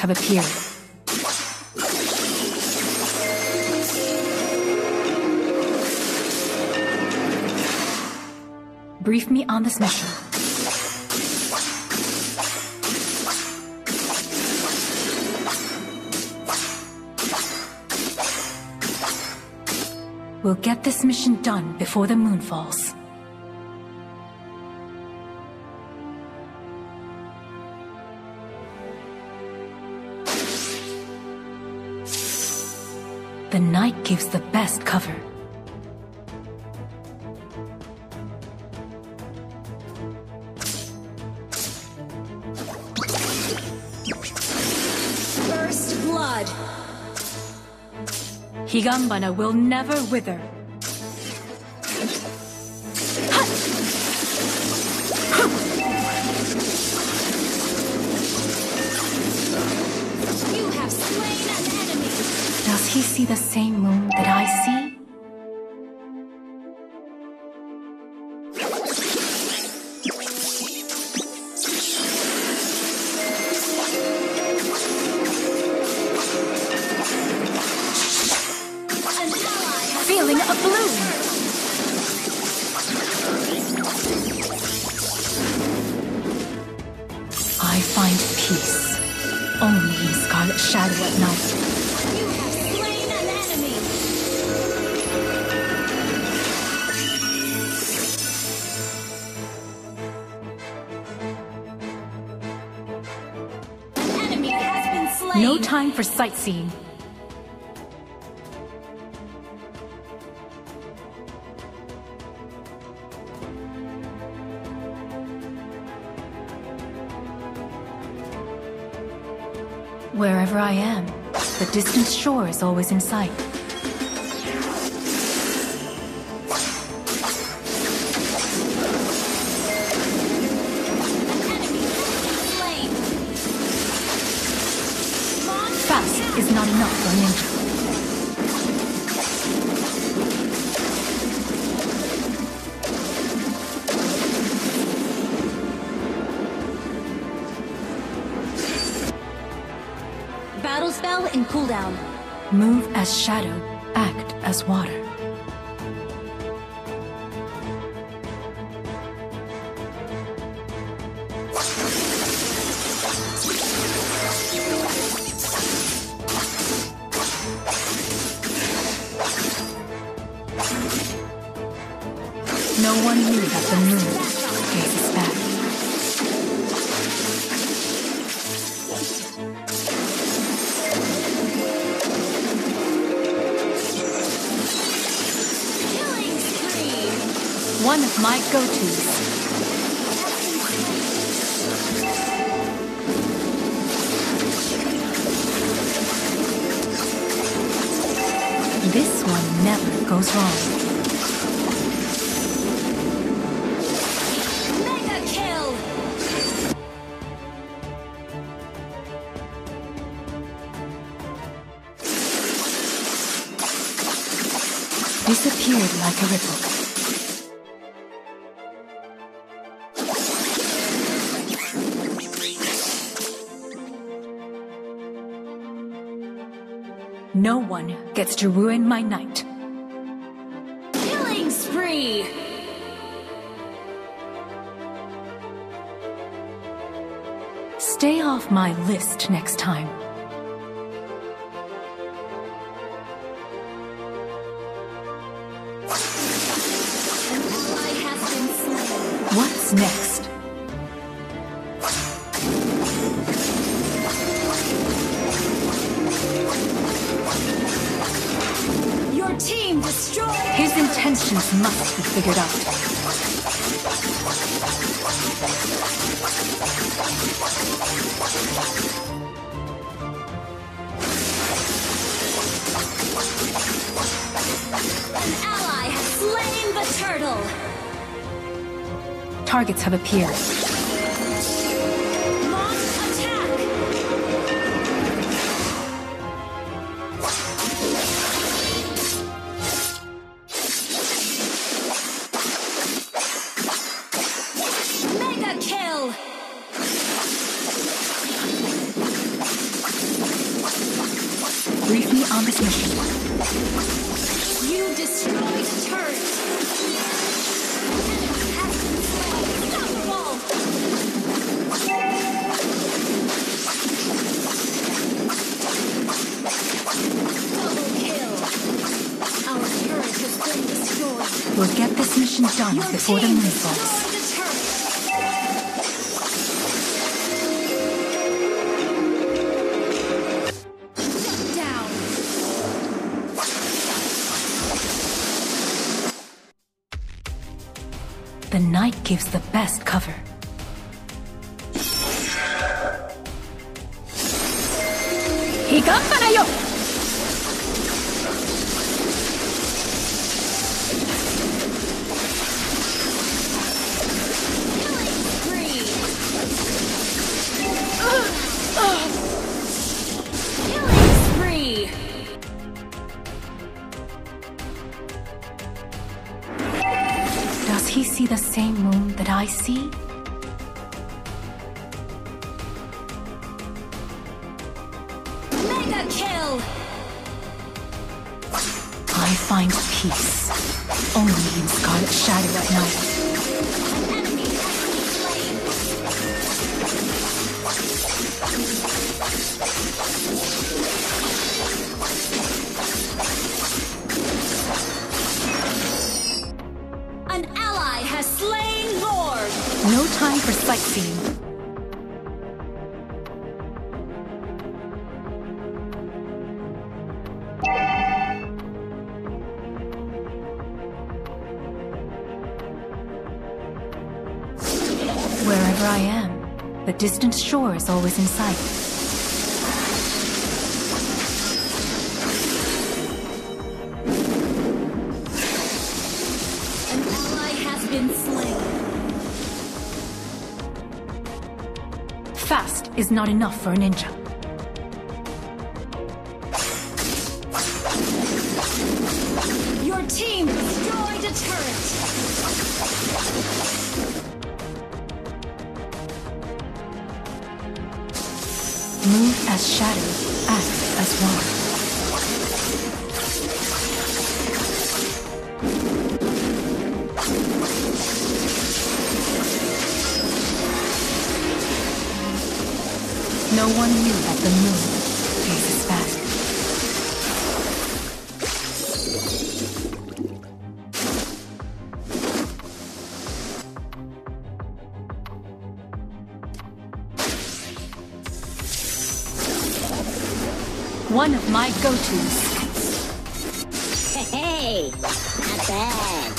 Have appeared. Brief me on this mission. We'll get this mission done before the moon falls. Gives the best cover. First blood. Higanbana will never wither. See the same moon that No time for sightseeing. Wherever I am, the distant shore is always in sight. Is not enough for ninja. Battle spell in cooldown. Move as shadow, act as water. No one knew that the moon back. One of my go-tos. This one never goes wrong. A ripple. No one gets to ruin my night. Killing spree. Stay off my list next time. What's next? Your team destroyed. His intentions must be figured out. An ally has slain the turtle. Targets have appeared. Launch attack. Mega kill. Brief me on this mission. You destroyed turret. Before the moon falls. The night gives the best cover. Higanbana yo! He see the same moon that I see? Mega kill. I find peace only in Scarlet Shadow at night. No time for sightseeing. Wherever I am, the distant shore is always in sight. Is not enough for a ninja. Your team destroyed a turret. Move as shadow, act as one. One of my go-tos. Hey, not bad.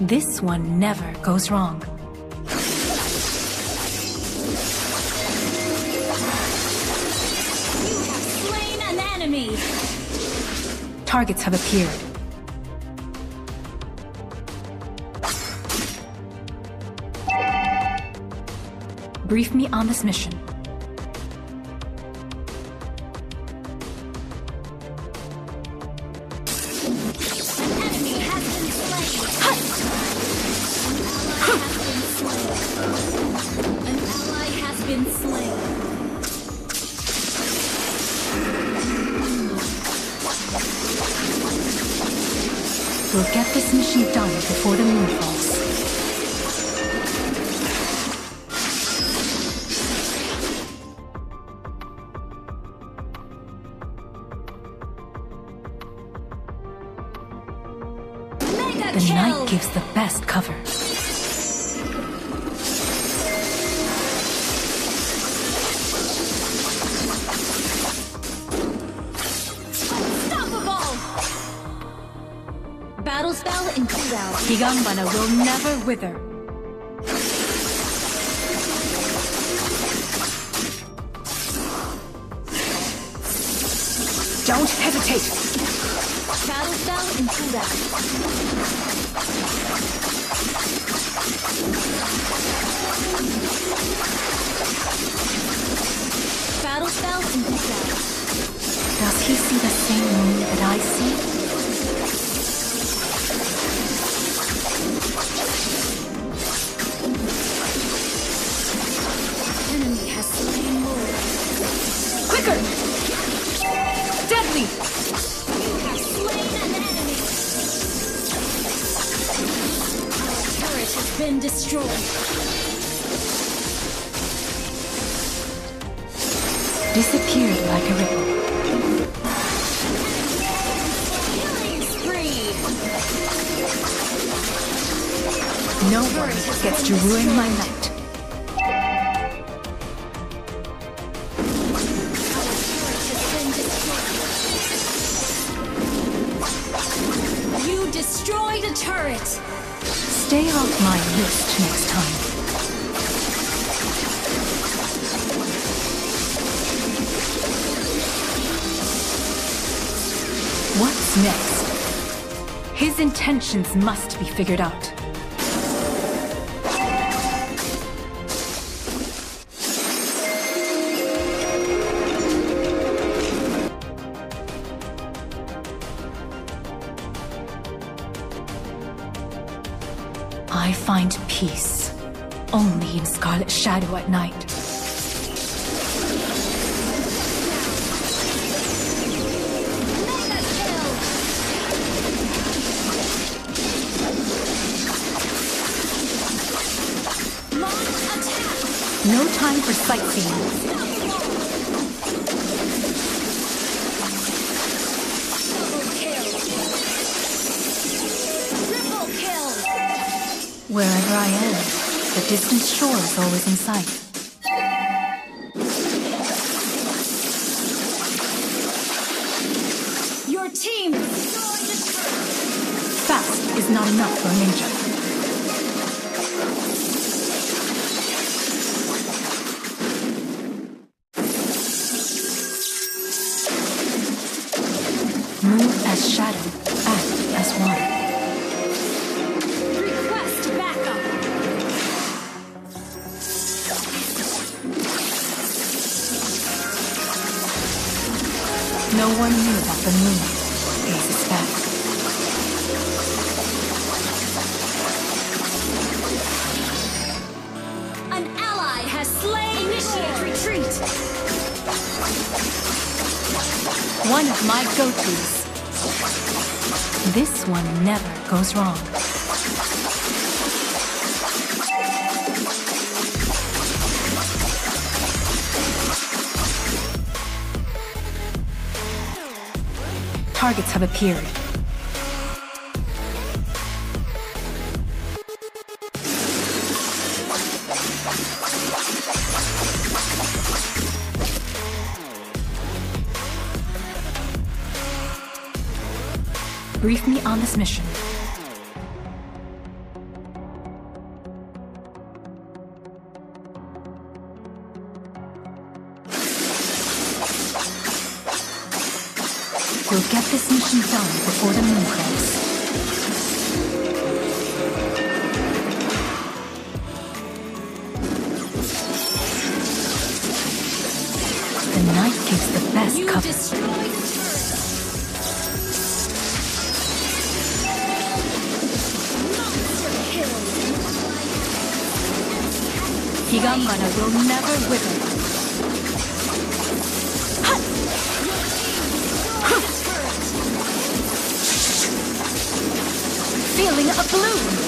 This one never goes wrong. You have slain an enemy. Targets have appeared. Brief me on this mission. We'll get this mission done before the moon falls. Best cover. Unstoppable. Battle spell in cooldown. Higanbana will never wither. Don't hesitate! Battle spell in cooldown. Battle spell cooldown. Does he see the same moon that I see? No one gets to ruin my night. You destroyed a turret. Stay off my list next time. What's next? His intentions must be figured out. Peace only in Scarlet Shadow at night. Mega kill. Launch attack. No time for sightseeing. Distant shore is always in sight. Your team destroyed turret. Fast is not enough for a ninja. No one knew about the moon. Aces back. An ally has slain. Initiate retreat. One of my go-tos. This one never goes wrong. Targets have appeared. Brief me on this mission. We'll get this mission done before the moon crops. The night gives the best You cover. destroyed a turret. Monster kill. Higanbana will never wither. Feeling a bloom.